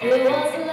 It was